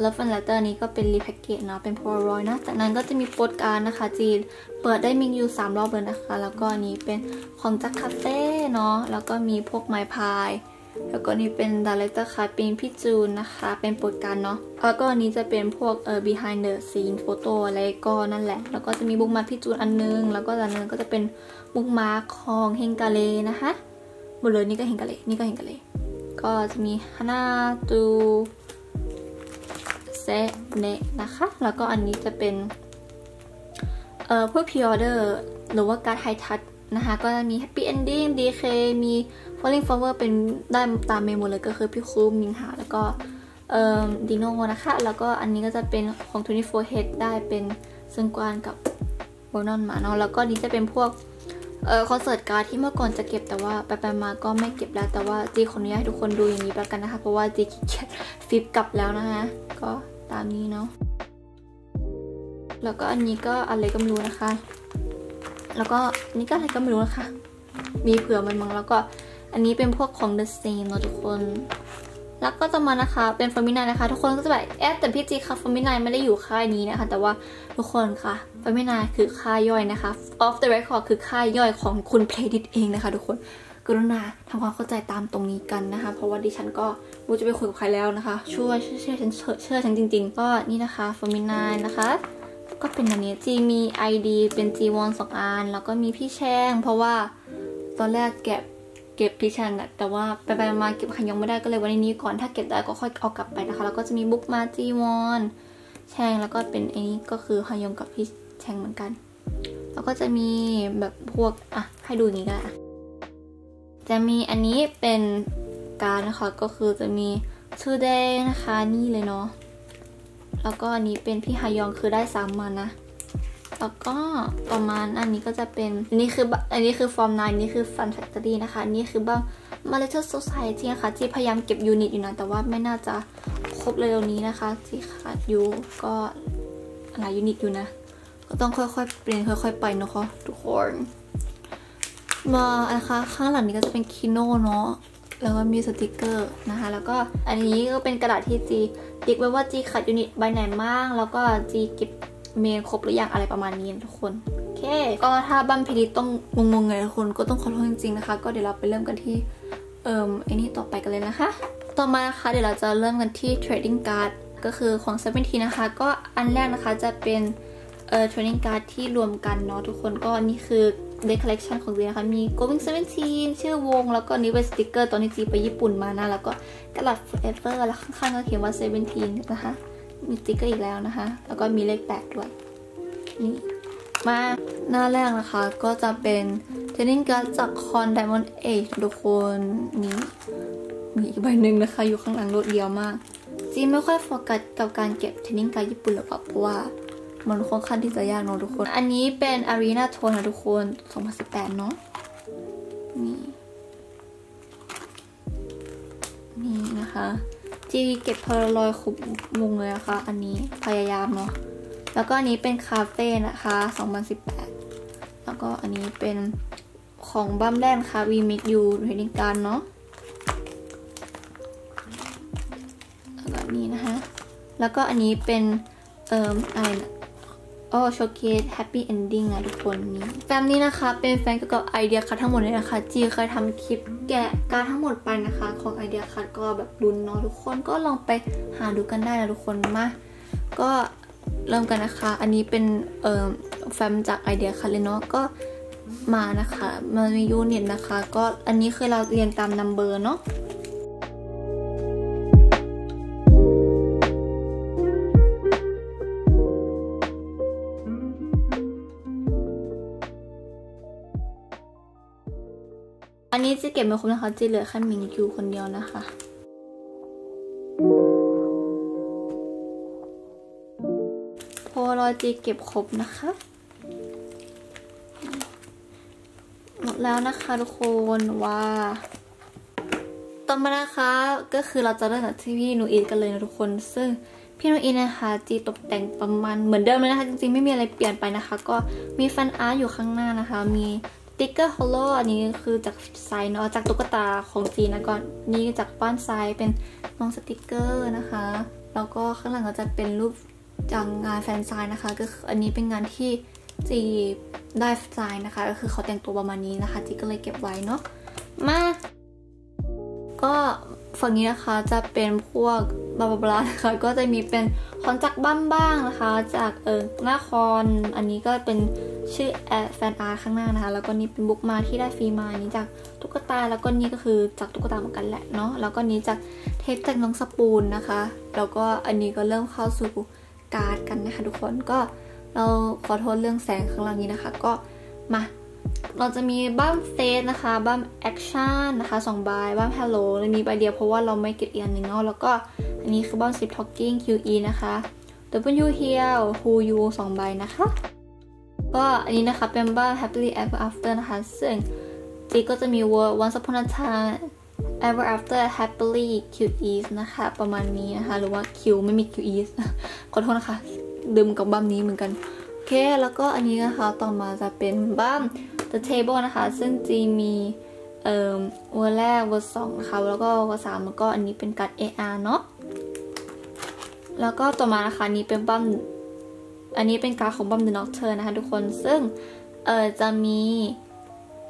Love and Letter นี้ก็เป็น repackage เนาะเป็น Polaroid นะ จากนั้นก็จะมีโปสการ์ดนะคะ จีน เปิดได้มีอยู่ 3 รอบเลยนะคะ แล้วก็อันนี้เป็นของจักคาเฟ่เนาะ แล้วก็มีพวกไม้พาย แล้วก็นี่เป็น Director Card เป็นพี่จูนนะคะ เป็นโปรการเนาะ แล้วก็อันนี้จะเป็นพวกเอ่อ behind the scene photo อะไรก็นั่นแหละ แล้วก็จะมีบุ๊กมาพี่จูนอันนึง แล้วก็จากนั้นก็จะเป็นบุ๊กมาคของเฮงกาเลนะคะ หมดเลยนี่ก็เฮงกาเลนี่ก็เฮงกาเลก็จะมีฮานาตู เซเนะนะคะ แล้วก็อันนี้จะเป็นเอ่อพวก pre-order หรือว่าการ์ด hi-touch นะคะ ก็จะมี Happy Ending DK มี Falling Flower เป็นได้ตามเมมหมดเลยก็คือพี่คูมิงหา แล้วก็เอ่อดิโนนะคะ แล้วก็อันนี้ก็จะเป็นของ 24H ได้เป็นซึ่งกวานกับโบนอนมาเนาะแล้วก็นี้จะเป็นพวก เออคอนเสิร์ตการ์ดที่เมื่อก่อนจะเก็บแต่ว่าไปไปมาก็ไม่เก็บแล้วแต่ว่าจีขออนุญาตให้ทุกคนดูอย่างนี้ไปกันนะคะ เพราะว่าจีขี้เกียจฟิปกลับแล้วนะคะ ก็ตามนี้เนาะแล้วก็อันนี้ก็อะไรก็ไม่รู้นะคะ แล้วก็นี้ก็อะไรก็ไม่รู้นะคะ มีเผื่อมันมั้งแล้วก็อันนี้เป็นพวกของ The Same เนาะทุกคน แล้วก็จะมานะคะเป็น fromis_9นะคะ ทุกคนก็จะแบบแอบแต่พี่จีค่ะ fromis_9ไม่ได้อยู่ค่ายนี้นะคะ แต่ว่าทุกคนค่ะ fromis_9คือค่ายย่อยนะคะ off the record คือค่ายย่อยของคุณ Pledis เองนะคะ ทุกคนกรุณาทำความเข้าใจตามตรงนี้กันนะคะ เพราะว่าดิฉันก็ม่รู้จะไปคุยกับใครแล้วนะคะ ช่วยเชื่อฉันเชื่อฉันจริง ๆ ก็นี่นะคะฟอร์มินายนะคะก็เป็นอันนี้จีมี ID เป็น G วอนสองอันแล้วก็มีพี่แช่ง เพราะว่าตอนแรกเก็บ เก็บพี่แช่งอะแต่ว่าไปไปมาเก็บขันยงไม่ได้ก็เลยไวันนี้ก่อนถ้าเก็บได้ก็ค่อยเอากลับไปนะคะ แล้วก็จะมีบุ๊กมา G วอนแชงแล้วก็เป็นอันนี้ก็คือฮยงกับพี่แชงเหมือนกัน แล้วก็จะมีแบบพวกอะให้ดูอย่างนี้ก็ได้จะมีอันนี้เป็นการนะคะก็คือจะมีชื่อแดงนะคะนี่เลยเนาะแล้วก็อันนี้เป็นพี่ฮายองคือได้ซ้ำมานะ แล้วก็ประมาณอันนี้ก็จะเป็นอันนี้คืออันนี้คือฟอร์มนนี่คือฟันแฟคทอรี่นะคะนี่คือบ้างมาเลเทอร์โซซายที่นะคะที่พยายามเก็บยูนิตอยู่นะแต่ว่าไม่น่าจะครบเร็วนี้นะคะที่ขาดอยู่ก็หลายยูนิตอยู่นะ ก็ต้องค่อยๆเปลี่ยนค่อยๆไปนะคะทุกคนมานะคะข้างหลังนี้ก็จะเป็น Kihno เนาะแล้วก็มีสติกเกอร์นะคะ แล้วก็อันนี้ก็เป็นกระดาษที่จีติ๊กไว้ว่าจีขาด unit ใบไหนบ้างแล้วก็จีเก็บ เมนครบหรือยังอะไรประมาณนี้ทุกคนโอเค ก็ถ้าบัมพิลิตต้องงงๆไงทุกคนก็ต้องขอโทษจริงๆนะคะ ก็เดี๋ยวเราไปเริ่มกันที่เอ่อไอ้นี่ต่อไปกันเลยนะคะ ต่อมานะคะเดี๋ยวเราจะเริ่มกันที่ trading card ก็คือของ17นะคะ ก็อันแรกนะคะจะเป็นเอ่อ trading card ที่รวมกันเนาะทุกคนก็นี่คือเดคคอลเลกชันของจีนะคะ มี going 17ชื่อวง แล้วก็นี้เป็นสติกเกอร์ตอนที่จีไปญี่ปุ่นมานะ แล้วก็กระดาษ forever แล้วข้างๆก็เขียนว่า17นะคะ มีสติกเกอร์อีกแล้วนะคะ แล้วก็มีเลขแปดด้วย นี่ มาหน้าแรกนะคะ ก็จะเป็น trading card จากคอน Diamond Edgeุกคนนี่มีอีกใบหนึ่งนะคะ อยู่ข้างหลังรถเดียวมากจีไม่ค่อยโฟกัสกับการเก็บเทนนิงการ์ดญี่ปุ่นหรอกเพราะว่ามันค่อนข้างที่จะยากเนาะทุกคน อันนี้เป็น Arena Tone นะทุกคน 2018 เนาะนี่ นี่นะคะ จีเก็บพลอยขุบมุงเลยนะคะ อันนี้พยายามเนาะแล้วก็อันนี้เป็นคาเฟ่นะคะ 2018 แล้วก็อันนี้เป็นของบัมแดนค่ะ V Mix U เทนนิงการเนาะแล้วก็นี่นะคะ แล้วก็อันนี้เป็นเอ่ออะไรนะ โอ้ showcase Happy Ending อะทุกคนนี่แฟ้มนี้นะคะ เป็นแฟ้มเกี่ยวกับ Ideal Cut ทั้งหมดเลยนะคะ จีเคยทำคลิปแกะการ์ดทั้งหมดไปนะคะ ของ Ideal Cut ก็แบบรุนเนาะทุกคนก็ลองไปหาดูกันได้นะทุกคนมาก็เริ่มกันนะคะ อันนี้เป็นเอ่อแฟ้มจาก Ideal Cut เลยเนาะก็มานะคะ มันมี unit นะคะ ก็อันนี้คือเราเรียงตาม number เนาะ อันนี้จะเก็บไม่ครบนะคะจะเหลือแค่มิงคิวคนเดียวนะคะ โพลอยจีเก็บครบนะคะ หมดแล้วนะคะทุกคนว่าต่อมานะคะก็คือเราจะเริ่มจากที่พี่นูอีทกันเลยนะทุกคน ซึ่งพี่นูอีทนะคะจีตกแต่งประมาณเหมือนเดิมเลยนะคะ จริงๆไม่มีอะไรเปลี่ยนไปนะคะ ก็มี fan art อยู่ข้างหน้านะคะ มี สติ๊กเกอร์ holo อันนี้คือจาก sign เนาะจากตุ๊กตาของจีนนะก่อนนี่จากบ้าน sign เป็นน้องสติ๊กเกอร์นะคะ แล้วก็ข้างหลังก็จะเป็นรูปจากงาน fansign นะคะ ก็คืออันนี้เป็นงานที่จีได้ sign นะคะ ก็คือเขาแต่งตัวประมาณนี้นะคะ จีก็เลยเก็บไว้เนาะมาก็ฝั่งนี้นะคะจะเป็นพวก บลาบลานะคะก็จะมีเป็นของจากบ้านบ้างนะคะ จากเออหน้าคอนอันนี้ก็เป็นชื่อแอแฟนอาร์ข้างหน้านะคะ แล้วก็นี่เป็นบุ๊กมาที่ได้ฟรีมาอันนี้จากตุ๊กตาแล้วก็นี่ก็คือจากตุ๊กตาเหมือนกันแหละเนาะแล้วก็นี้จากเทปจากน้องสปูนนะคะ แล้วก็อันนี้ก็เริ่มเข้าสู่การ์ดกันนะคะทุกคนก็เราขอโทษเรื่องแสงข้างล่างนี้นะคะ ก็มาเราจะมีบ้มเฟสนะคะบ้มแอคชั่นนะคะสองใบบ้ามฮัลโหลและมีใบเดียวเพราะว่าเราไม่เก็บอีกอันหนึ่งเนาะแล้วก็ อันนี้คือบ้ามซิปท็อกกิ้ง QE นะคะ W Here Who You สองใบนะคะ ก็อันนี้นะคะเป็นบ้าม Happily Ever After นะคะ ซึ่งจีก็จะมี เวอร์ Once Upon a Time Ever After Happily QE นะคะ ประมาณนี้นะคะ หรือว่า Q ไม่มี QE ขอโทษนะคะ ดื่มกับบั้มนี้เหมือนกัน โอเค แล้วก็อันนี้นะคะ ต่อมาจะเป็นบ้าม The Table นะคะ ซึ่งจีมีเอ่อเวอร์แรกเวอร์สองนะคะแล้วก็เวอร์สามแล้วก็อันนี้เป็นการ์ด AR เนาะ แล้วก็ต่อมานะคะนี้เป็นบัมอันนี้เป็นการของบัม The Nocturne นะคะทุกคนซึ่งเออจะมี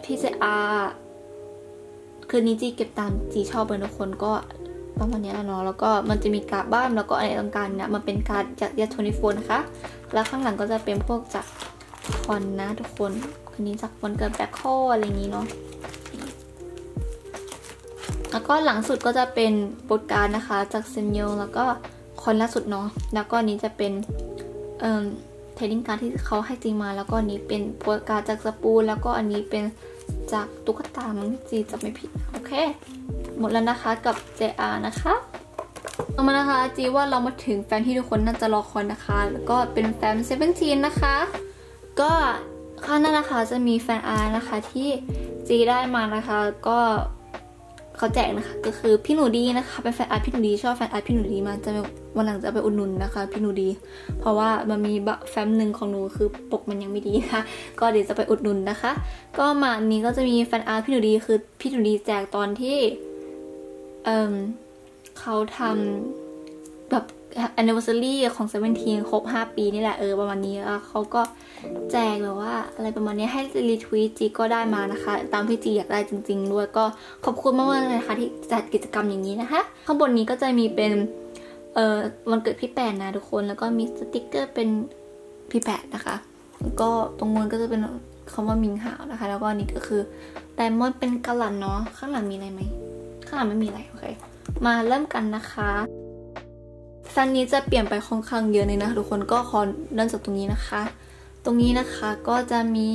PCR คือนี้จีเก็บตามจีชอบเลยทุกคนก็ประมาณนี้แล้วเนาะแล้วก็มันจะมีการ์ดบ้ามแล้วก็อะไรต่างๆเนี่ยมันเป็นการ์ดจากยาโทนิโฟนนะคะ แล้วข้างหลังก็จะเป็นพวกจากคอนนะทุกคนอันนี้จากวันเกิดแบ็คโคอะไรอย่างนี้เนาะแล้วก็หลังสุดก็จะเป็นโปรดการนะคะจากเซนโยแล้วก็ คอนล่าสุดเนาะแล้วก็นี้จะเป็นเอ่อเทรดดิ้งการที่เขาให้จริงมา แล้วก็นี้เป็นโปรการจากสปูแล้วก็อันนี้เป็นจากตุ๊กตามั้งจีจะไม่ผิดโอเค หมดแล้วนะคะกับ JR นะคะต่อมานะคะจีว่าเรามาถึงแฟนที่ทุกคนน่าจะรอคอยนะคะ แล้วก็เป็นแฟนเซเว่นทีนนะคะ ก็ข้างหน้านะคะจะมีแฟนอาร์นะคะที่จีได้มานะคะก็ เขาแจกนะคะ ก็คือพี่หนูดีนะคะเป็นแฟนอาร์พี่หนูดีชอบแฟนอาร์พี่หนูดีมาจะวันหลังจะไปอุดหนุนนะคะ พี่หนูดี เพราะว่ามันมีแฟ้มหนึ่งของหนูคือปกมันยังไม่ดีนะคะ ก็เดี๋ยวจะไปอุดหนุนนะคะ ก็มาอันนี้ก็จะมีแฟนอาร์พี่หนูดีคือพี่หนูดีแจกตอนที่เอ่อเขาทำแบบ anniversary ของ 17 ครบ 5 ปีนี่แหละ เออ ประมาณนี้แล้วเขาก็แจกแบบว่า อะไรประมาณนี้ให้รีทวีตจีก็ได้มานะคะ ตามที่จีอยากได้จริง ๆ ด้วยก็ขอบคุณมากๆเลยนะคะที่จัดกิจกรรมอย่างนี้นะคะ ข้างบนนี้ก็จะมีเป็น เอ่อวันเกิดพี่แปนนะทุกคนแล้วก็มีสติกเกอร์เป็นพี่แปดนะคะแล้วก็ตรงนู้นก็จะเป็นคำว่ามิงหาวนะคะ แล้วก็นี่ก็คือไดมอนด์เป็นกะหลันเนาะข้างหลังมีอะไรไหมข้างหลังไม่มีอะไรโอเคมาเริ่มกันนะคะ ซันนี้จะเปลี่ยนไปค่อนข้างเยอะเลยนะทุกคนก็ขอเริ่มจากตรงนี้นะคะ ตรงนี้นะคะก็จะมี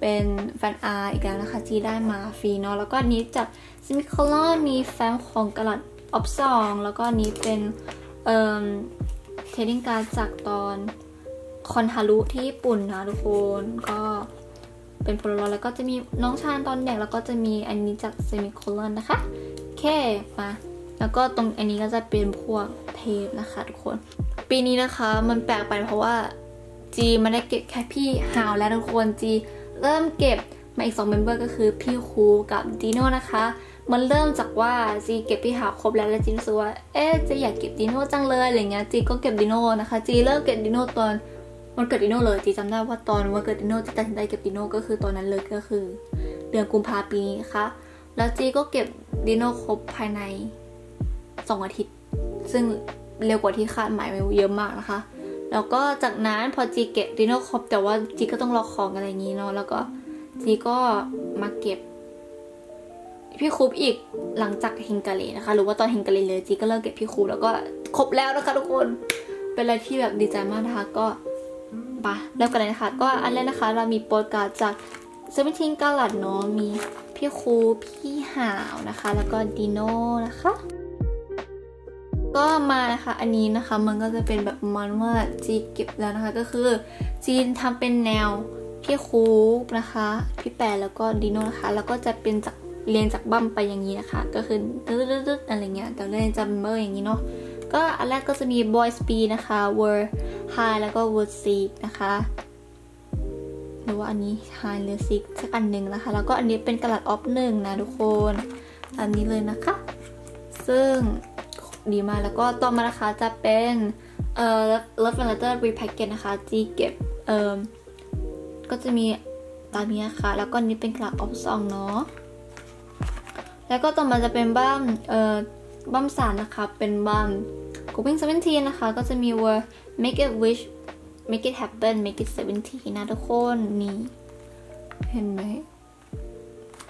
เป็นแฟนอาร์อีกแล้วนะคะที่ได้มาฟรีเนาะแล้วก็นี้จากซิมิคอลอนมีแฟนของกระลัดออฟซองแล้วก็นี้เป็นเอ่อเทดดิ้งการจากตอนคอนฮารุที่ญี่ปุ่นนะทุกคนก็เป็นโพลารอยแล้วก็จะมีน้องชานตอนเด็กแล้วก็จะมีอันนี้จาก Semicolon นะคะแค่มา แล้วก็ตรงอันนี้ก็จะเป็นพวกเทปนะคะทุกคน ปีนี้นะคะมันแปลกไปเพราะว่าจีมันได้เก็บแค่พี่ฮาวแล้วทุกคนจีเริ่มเก็บมาอีก2 member ก็คือพี่คูกับดีโน่นะคะ มันเริ่มจากว่าจีเก็บพี่ฮาวครบแล้วแล้วจีรู้สึกว่าเอ๊ะจะอยากเก็บดีโน่จังเลยอะไรเงี้ยจีก็เก็บดีโน่นะคะจีเริ่มเก็บดีโน่ตอนวันเกิดดิโน่เลยจีจำได้ว่าตอนวันเกิดดิโน่จีตัดสินใจเก็บดิโน่ก็คือตอนนั้นเลยก็คือ เดือนกุมภาปีนี้นะคะแล้วจีก็เก็บดิโน่ครบภายใน สองอาทิตย์ ซึ่งเร็วกว่าที่คาดหมายไว้เยอะมากนะคะ แล้วก็จากนั้นพอจีเก็บดิโนครบแต่ว่าจีก็ต้องรอของอะไรอย่างนี้เนาะแล้วก็จีก็มาเก็บ พี่คูอีกหลังจาก Heng:garæ นะคะ หรือว่าตอน Heng:garæ เลยจีก็เริ่มเก็บพี่คูแล้วก็ครบแล้วนะคะทุกคนเป็นอะไรที่แบบดีใจมากนะคะก็ปะเริ่มกันเลยนะคะ ก็อันแรกนะคะ เรามีโปรการ์ดจากเซเว่นทีนกาลัดเนาะมีพี่ครูพี่หาวนะคะ แล้วก็ดีโน่นะคะ ก็มานะคะอันนี้นะคะมันก็จะเป็นแบบมันว่าจีเก็บแล้วนะคะ ก็คือจีนทำเป็นแนวพี่คูนะคะ พี่แปรแล้วก็ดีโน่นะคะ แล้วก็จะเป็นจากเรียงจากบั้มไปอย่างนี้นะคะ ก็คือตึ๊ดๆอะไรเงี้ยแต่เรียนจำเบอร์อย่างนี้เนาะก็อันแรกก็จะมี Boys B นะคะ Word High แล้วก็ Word Seek นะคะหรือว่าอันนี้ High หรือ Seek สักอันหนึ่งนะคะ แล้วก็อันนี้เป็นกระดาษออฟหนึ่งนะทุกคน อันนี้เลยนะคะ ซึ่ง ดีมาก แล้วก็ต่อมานะคะจะเป็นเอ่อ Love and Letter Repackage นะคะจีเก็บเอ่อก็จะมีตามนี้นะคะ แล้วก็นี้เป็นกระดาษออฟซองเนาะแล้วก็ต่อมาจะเป็นบ้างเอ่อบัมสามนะคะ เป็นบัม Going 17นะคะ ก็จะมี word make it wish make it happen make it 17นะทุกคนนี่เห็นไหม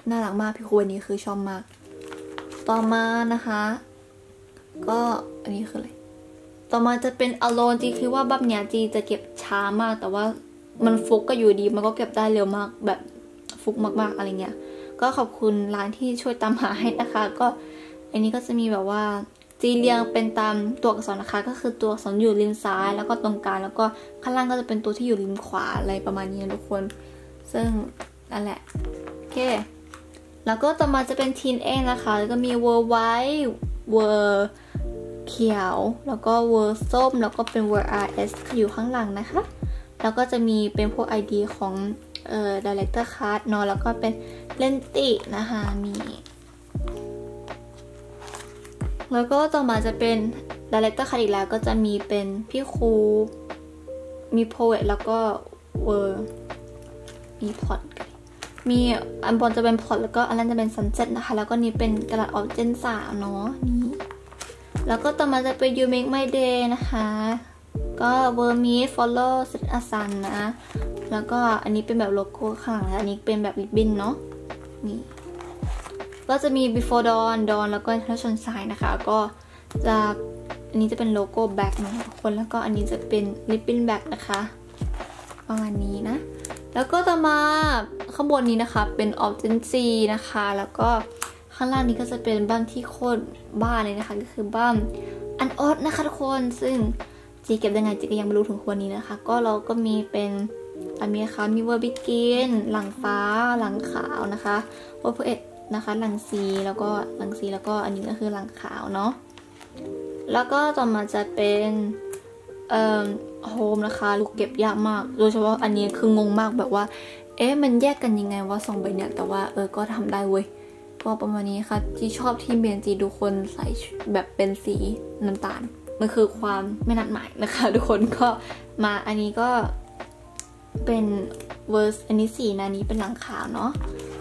น่ารักมากพี่ควรนี้คือชอบมาก ต่อมานะคะ ก็อันนี้คืออะไร ต่อมาจะเป็น alone จีคือว่าบัมเนี้ยจีจะเก็บช้ามาก แต่ว่ามันฟุกก็อยู่ดีมันก็เก็บได้เร็วมากแบบฟุกมากๆอะไรเงี้ย ก็ขอบคุณร้านที่ช่วยตามหาให้นะคะ ก็อันนี้ก็จะมีแบบว่าจีเรียงเป็นตามตัวอักษรนะคะ ก็คือตัวอักษรอยู่ริมซ้าย แล้วก็ตรงกลางแล้วก็ข้างล่างก็จะเป็นตัวที่อยู่ริมขวาอะไรประมาณนี้นะทุกคน ซึ่งนั่นแหละโอเค แล้วก็ต่อมาจะเป็น Teen, Age นะคะ แล้วก็มีเวอร์ white เวอร์เขียว แล้วก็เวอร์ส้ม แล้วก็เป็นเวอร์ RS อยู่ข้างหลังนะคะ แล้วก็จะมีเป็นพวก ID ของเอ่อ director card เนาะแล้วก็เป็นเลนตินะคะมี แล้วก็ต่อมาจะเป็นดีเลกเตอร์คาอีกแล้วก็จะมีเป็นพี่ครู มีโพเอตแล้วก็เวอร์มีพอด มีอันบนจะเป็นพอดแล้วก็อันนั้นจะเป็นซันเซ็ตนะคะ แล้วก็นี้เป็นกระดาษออกเจนสามเนาะนี่แล้วก็ต่อมาจะเป็น You Make My Day นะคะ ก็เวอร์มีฟอลโล่เซตอาซันนะ แล้วก็อันนี้เป็นแบบโลโก้ข้างหลังอันนี้เป็นแบบริบบิ้นเนาะนี่ก็จะมี before dawn dawn แล้วก็ international sunshine นะคะ ก็จะอันนี้จะเป็นโลโก้แบ็กนะคนแล้วก็อันนี้จะเป็น ribbon back นะคะประมาณนี้นะ แล้วก็ต่อมาข้างบนนี้นะคะเป็น o b j e n c y นะคะ แล้วก็ข้างล่างนี้ก็จะเป็นบ้านที่โคตรบ้าเลยนะคะ ก็คือบั้ม An Ode นะคะทุกคนซึ่งจีเก็บยังไงจีก็ยังไม่รู้ถึงทุกวันนี้นะคะ ก็เราก็มีเป็นอันนี้ค่ะมีเวอร์ Begin หลังฟ้าหลังขาวนะคะเวอร์ Poet นะคะหลังสีแล้วก็หลังสีแล้วก็อันนี้ก็คือหลังขาวเนาะแล้วก็ต่อมาจะเป็นเอ่อ โฮมนะคะลูกเก็บยากมาก โดยเฉพาะอันนี้คืองงมากแบบว่า เอ๊ะมันแยกกันยังไงว่าสองใบเนี่ย แต่ว่าเออก็ทำได้เว้ยก็ประมาณนี้ค่ะ ที่ชอบที่เบียนจีทุกคนใส่แบบเป็นสีน้ำตาล มันคือความไม่นัดหมายนะคะ ทุกคนก็มาอันนี้ก็เป็นเวอร์สอันนี้สีนะนี้เป็นหลังขาวเนาะ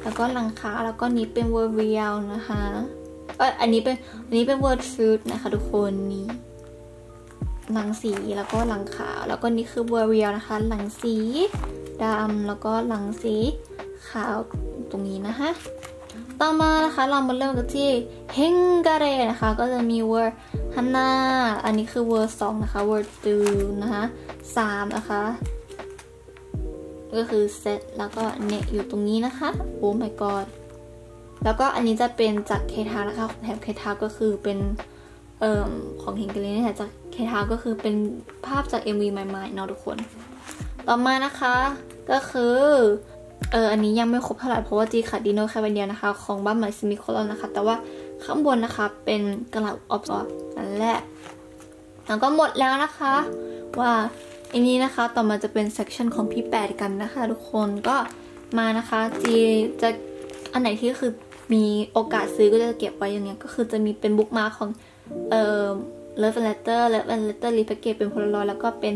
แล้วก็หลังขาวแล้วก็นี้เป็นเวอร์ Real นะคะเอออันนี้เป็นอันนี้เป็นเวอร์ Truth นะคะ ทุกคนนี่ หลังสีแล้วก็หลังขาว แล้วก็นี่คือเวอร์ Real นะคะ หลังสีดำแล้วก็หลังสีขาวตรงนี้นะคะต่อมานะคะเรามาเริ่มกันที่เฮงกาเรนะคะ ก็จะมีเวอร์ฮันนาอันนี้คือเวอร์สองนะคะเวอร์ตูนะคะสามนะคะ ก็คือเซตแล้วก็เนอยู่ตรงนี้นะคะ โอ้ my god แล้วก็อันนี้จะเป็นจากเคทานะคะแถบเคทาก็คือเป็น อ่อของเฮงเกลีนี่แหละจากเคทาก็คือเป็นภาพจาก MV ใหม่ๆเนาะทุกคน ต่อมานะคะก็คือเอออันนี้ยังไม่ครบเท่าไหร่เพราะว่าจีขาดดีโนแค่วันเดียวนะคะ ของบั้มใหม่ Semicolon นะคะ แต่ว่าข้างบนนะคะเป็นกระหล่ำออฟซอฟนั่นแหละแล้วก็หมดแล้วนะคะ ว่าอันนี้นะคะต่อมาจะเป็น section ของพี่แปดกันนะคะ ทุกคนก็มานะคะจีจะอันไหนที่คือมีโอกาสซื้อก็จะเก็บไว้อย่างเงี้ยก็คือจะมีเป็น bookmark ของ เอ่อ Love and Letter Love and Letter repackage เป็นโพลารอยแล้วก็เป็น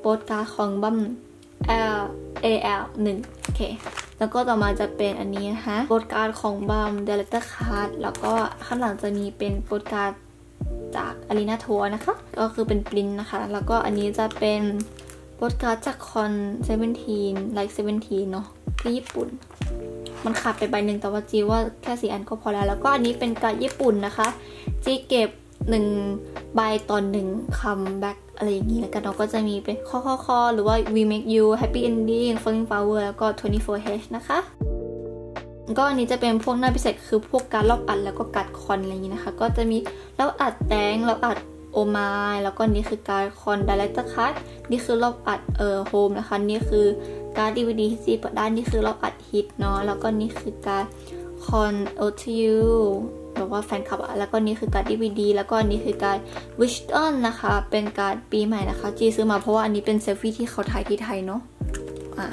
โปสการ์ดของบัม L A L 1โอเค แล้วก็ต่อมาจะเป็นอันนี้นะคะโปสการ์ดของบัม Director Card แล้วก็ข้างหลังจะมีเป็นโปสการ์ดจาก arena tour นะคะ ก็คือเป็นปรินนะคะ แล้วก็อันนี้จะเป็นโปสการ์ดจากคอน17 like 17เนาะที่ญี่ปุ่น มันขาดไปใบหนึ่งแต่ว่าจีว่าแค่สี่อันก็พอแล้ว แล้วก็อันนี้เป็นการ์ดญี่ปุ่นนะคะ จีเก็บ หนึ่งใบตอนหนึ่ง comeback อะไรอย่างนี้แล้วกันเนาะก็จะมีเป็นข้อข้อข้อหรือว่า we make you happy ending Fallin' Flower แล้วก็ 24h นะคะ ก็อันนี้จะเป็นพวกหน้าพิเศษคือพวกการ์ดรอบอัดแล้วก็การ์ดคอนอะไรอย่างนี้นะคะ ก็จะมีรอบอัดแตงรอบอัดโอมายแล้วก็นี่คือการคอนด i เ e c t คั t นี่คือรอบอัดเอ่อ Home นะคะ นี่คือการ์ดีวีดีที่จีเปิดได้นี่คือรอบอัดฮิตเนาะแล้วก็นี่คือการ์ดคอน Ode to You แบบว่าแฟนคลับอะแล้วก็นี่คือการ์ดีวีดีแล้วก็อันนี้คือการ์ดวิชตันนะคะ เป็นการ์ดปีใหม่นะคะ จีซื้อมาเพราะว่าอันนี้เป็นเซลฟี่ที่เขาถ่ายที่ไทยเนาะอ่า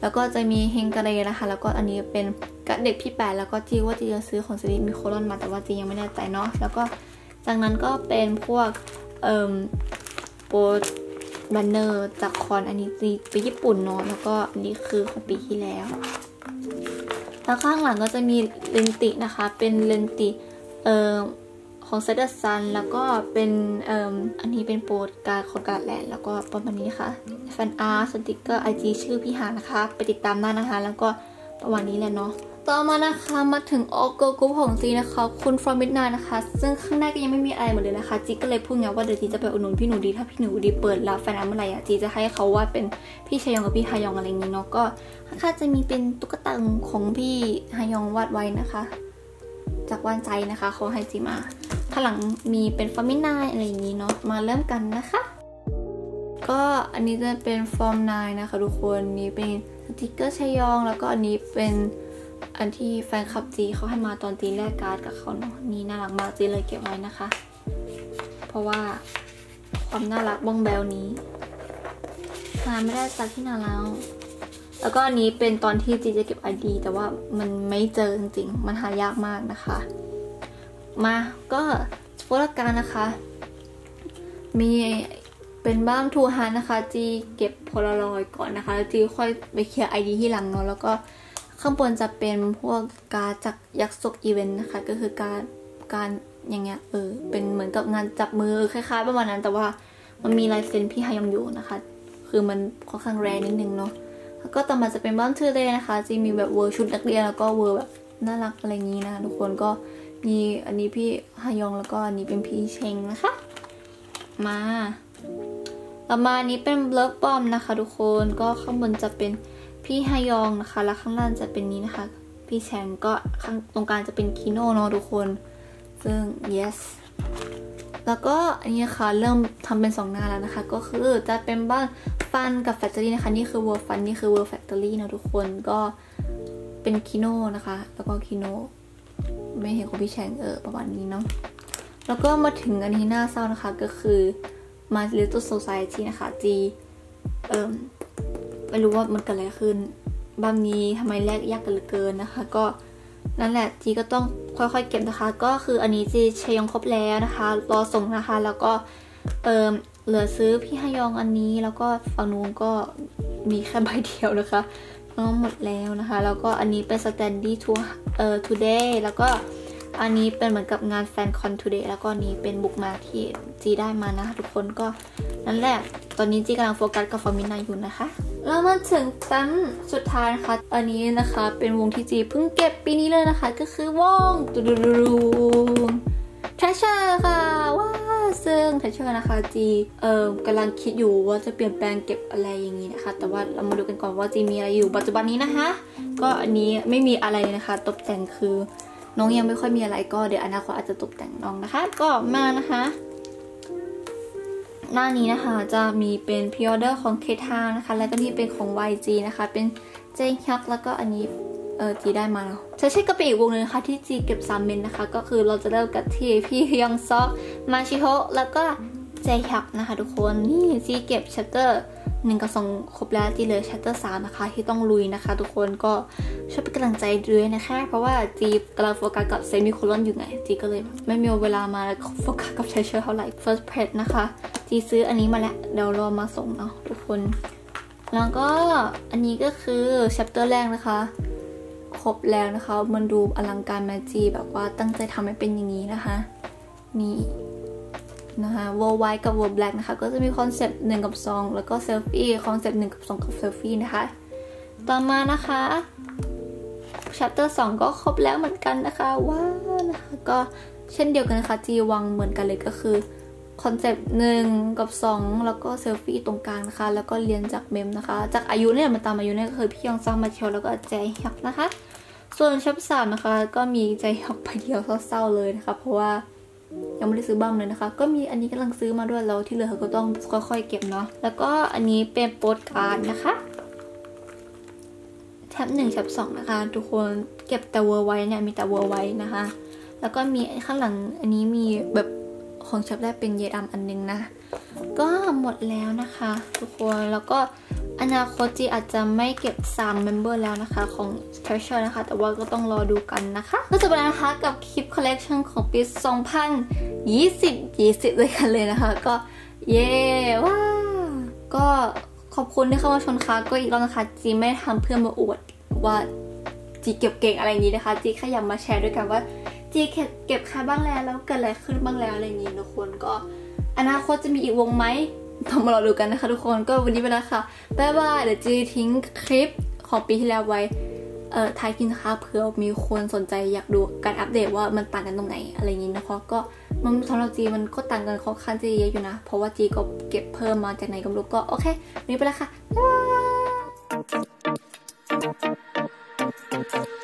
แล้วก็จะมี Heng:garae นะคะ แล้วก็อันนี้เป็นการ์ดเด็กพี่แปดแล้วก็จีว่าจีจะซื้อของซีรีส์ Semicolon มาแต่ว่าจียังไม่แน่ใจเนาะแล้วก็จากนั้นก็เป็นพวกเอ่อโปร banner จากคอนอันนี้จีไปญี่ปุ่นเนาะแล้วก็อันนี้คือของปีที่แล้ว แล้วข้างหลังก็จะมี lenti นะคะ เป็น lenti เอ่อของเซดซันแล้วก็เป็นเอ่ออันนี้เป็นโปสการ์ดของ Caratland แล้วก็ประมาณนี้ค่ะ fan art สติกเกอร์ IG ชื่อพี่หานะคะ ไปติดตามได้นะคะ แล้วก็ประมาณนี้แหละเนาะ ต่อมานะคะมาถึงเออ girl group ของจีนะคะ คือ fromis_9 นะคะ ซึ่งข้างหน้าก็ยังไม่มีอะไรหมดเลยนะคะ จีก็เลยพูดไงว่าเดี๋ยวจีจะไปอุดหนุนพี่หนูดี ถ้าพี่หนูดีเปิดรับ fan art เมื่อไหร่อะจีจะให้เขาว่าเป็นพี่ชายองกับพี่ฮายองอะไรอย่างนี้เนาะก็ค่าจะมีเป็นตุ๊กตาของพี่ฮายองวาดไว้นะคะ จากว่านใจนะคะเขาให้จีมาข้างหลังมีเป็น fromis_9 อะไรอย่างนี้เนาะมาเริ่มกันนะคะ ก็อันนี้จะเป็น fromis_9 นะคะทุกคนนี้เป็นสติกเกอร์ชายองแล้วก็อันนี้เป็น อันที่แฟนคลับจีเขาให้มาตอนจีแลกการ์ดกับเขาเนาะนี่น่ารักมากจีเลยเก็บไว้นะคะ เพราะว่าความน่ารักบ้องแบวนี้หาไม่ได้จากที่ไหนแล้ว แล้วก็อันนี้เป็นตอนที่จีจะเก็บไอดีแต่ว่ามันไม่เจอจริงๆ มันหายากมากนะคะ มาก็โฟล์การนะคะ มีเป็นบ้ามทูฮันนะคะ จีเก็บโพลารอยก่อนนะคะแล้วจีค่อยไปเคลียร์ไอดีที่หลังเนาะแล้วก็ ข้างบนจะเป็นพวกการจากยักษ์ศกอีเวนต์นะคะ ก็คือการการ์ดอย่างเงี้ยเออเป็นเหมือนกับงานจับมือคล้ายๆประมาณนั้น แต่ว่ามันมีลายเซ็นพี่ฮายองอยู่นะคะ คือมันค่อนข้างแรงนิดนึงเนาะแล้วก็ต่อมาจะเป็นบั้ม To. Day เลยนะคะจะมีแบบ ver ชุดนักเรียนแล้วก็ ver แบบน่ารักอะไรอย่างนี้นะคะทุกคนก็มีอันนี้พี่ฮายองแล้วก็อันนี้เป็นพี่เชงนะคะ มาต่อมาอันนี้เป็น Love Bomb นะคะ ทุกคนก็ข้างบนจะเป็น พี่ฮายองนะคะ แล้วข้างล่างจะเป็นนี้นะคะ พี่แชงก็ข้างตรงกลางจะเป็น Kihno เนาะทุกคน ซึ่ง yes แล้วก็อันนี้ค่ะเริ่มทำเป็นสองหน้าแล้วนะคะ ก็คือจะเป็นบั้ม Fun กับ Factory นะคะ นี่คือ ver Fun นี่คือ ver Factory นะทุกคนก็เป็น Kihno นะคะ แล้วก็ Kihno ไม่เห็นของพี่แชงเออประมาณนี้เนาะแล้วก็มาถึงอันนี้หน้าเศร้านะคะก็คือ My Little Society นะคะจีเอ่ม ไม่รู้ว่ามันเกิดอะไรขึ้น บ้านนี้ทำไมแลกยากกันเหลือเกินนะคะ ก็นั่นแหละจีก็ต้องค่อยๆเก็บนะคะ ก็คืออันนี้จีเชยองครบแล้วนะคะ รอส่งนะคะ แล้วก็เอ่มเหลือซื้อพี่ฮยองอันนี้ แล้วก็ฝั่งนู้นก็มีแค่ใบเดียวนะคะก็หมดแล้วนะคะ แล้วก็อันนี้เป็น standy to เอ่อ today แล้วก็ อันนี้เป็นเหมือนกับงานแฟนคอน today แล้วก็นี้เป็นบุกมาที่จีได้มานะคะ ทุกคนก็นั่นแหละ ตอนนี้จีกำลังโฟกัสกับ fromis_9 อยู่นะคะ แล้วมาถึงตั้นสุดท้ายนะคะ อันนี้นะคะเป็นวงที่จีเพิ่งเก็บปีนี้เลยนะคะ ก็คือวงดูดูดูดู Treasure ค่ะว้าซึ่ง Treasure นะคะจีเอ่อกำลังคิดอยู่ว่าจะเปลี่ยนแปลงเก็บอะไรอย่างนี้นะคะ แต่ว่าเรามาดูกันก่อนว่าจีมีอะไรอยู่ปัจจุบันนี้นะคะ ก็อันนี้ไม่มีอะไรนะคะ ตกแต่งคือ น้องยังไม่ค่อยมีอะไรก็เดี๋ยวอนาคตอาจจะตกแต่งน้องนะคะ ก็มานะคะ หน้านี้นะคะจะมีเป็นพิออเดอร์ของเคทานะคะ แล้วก็นี่เป็นของ YG นะคะ เป็นเจงฮักแล้วก็อันนี้เออจีได้มาแล้วจะใช่กระเป๋อีกวงหนึ่งนะคะที่จีเก็บ3เมนนะคะ ก็คือเราจะเริ่มกันที่พี่ยองซอกมาชิโฮแล้วก็เจฮักนะคะ ทุกคนนี่จีเก็บชัตเตอร์ หนึ่งกับสองครบแล้วจีเลยชัตเตอร์สามนะคะที่ต้องลุยนะคะ ทุกคนก็ช่วยเป็นกำลังใจด้วยนะคะ เพราะว่าจีกำลังโฟกัสกับ Semicolon อยู่ไง จีก็เลยไม่มีเวลามาโฟกัสกับ Treasure เท่าไหร่ first press นะคะ จีซื้ออันนี้มาแล้วเดี๋ยวรอมาส่งเนาะทุกคน แล้วก็อันนี้ก็คือ chapter แรกนะคะครบแล้วนะคะ มันดูอลังการแมจีแบบว่าตั้งใจทำให้เป็นอย่างนี้นะคะนี่ นะคะ ver white กับ ver black นะคะ ก็จะมี concept หนึ่งกับสองแล้วก็ selfie concept หนึ่งกับสองกับเซลฟี่นะคะ ต่อมานะคะชัปเตอร์สองก็ครบแล้วเหมือนกันนะคะ ว้าวนะคะก็เช่นเดียวกันนะคะจีวังเหมือนกันเลยก็คือคอนเซปต์หนึ่งกับสองแล้วก็เซลฟี่ตรงกลางนะคะ แล้วก็เรียนจากเมมนะคะ จากอายุเนี่ยมันตามอายุเนี่ยก็คือพี่ยองซังมาเชลแล้วก็แจฮักนะคะ ส่วนชัปสามนะคะ ก็มีใจฮักไปเดียวเศร้าๆเลยนะคะ เพราะว่า ยังไม่ได้ซื้อบ้างเลยนะคะ ก็มีอันนี้กำลังซื้อมาด้วยแล้วที่เหลือเขาก็ต้องค่อยๆเก็บเนาะแล้วก็อันนี้เป็นโปสการ์ดนะคะ chap หนึ่ง chap สองนะคะทุกคนเก็บแต่เวอร์ไว้เนี่ยมีแต่เวอร์ไว้นะคะ แล้วก็มีข้างหลังอันนี้มีแบบของ chap แรกเป็นเยดำอันนึงนะ ก็หมดแล้วนะคะ ทุกคนแล้วก็ อนาคตจีอาจจะไม่เก็บ3 member แล้วนะคะ ของ Treasure นะคะ แต่ว่าก็ต้องรอดูกันนะคะก็จะเป็นนะคะกับคลิปคอลเลกชันของปี 2020 20ด้วยกันเลยนะคะ ก็เย้ว้าก็ขอบคุณที่เข้ามาชมค่ะก็อีกรอบนะคะจีไม่ทำเพื่อมาอวดว่าจีเก็บเก่งอะไรอย่างนี้นะคะจีแค่อยากมาแชร์ด้วยกันว่าจีเก็บค่าบ้างแล้วแล้วเกิดอะไรขึ้นบ้างแล้วอะไรอย่างนี้ทุกคนก็อนาคตจะมีอีกวงไหม ต้องมารอดูกันนะคะทุกคนก็วันนี้ไปแล้วค่ะบ๊ายบายเดี๋ยวจีทิ้งคลิปของปีที่แล้วไว้เอ่อท้ายกินนะคะเผื่อมีคนสนใจอยากดูการอัปเดตว่ามันต่างกันตรงไหนอะไรอย่างนี้นะคะก็มันสำหรับจีมันก็ต่างกันค่อนข้างจะเยอะอยู่นะ เพราะว่าจีก็เก็บเพิ่มมาจากไหนก็ไม่รู้ก็โอเควันนี้ไปแล้วค่ะบ๊ายบาย